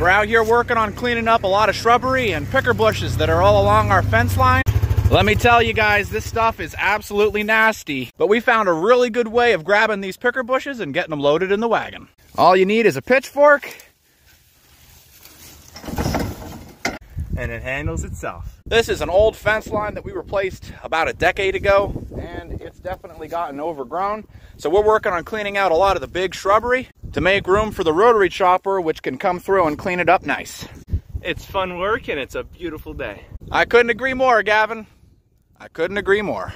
We're out here working on cleaning up a lot of shrubbery and picker bushes that are all along our fence line. Let me tell you guys, this stuff is absolutely nasty, but we found a really good way of grabbing these picker bushes and getting them loaded in the wagon. All you need is a pitchfork. And it handles itself. This is an old fence line that we replaced about a decade ago, and it's definitely gotten overgrown. So we're working on cleaning out a lot of the big shrubbery to make room for the rotary chopper, which can come through and clean it up nice. It's fun work and it's a beautiful day. I couldn't agree more, Gavin. I couldn't agree more.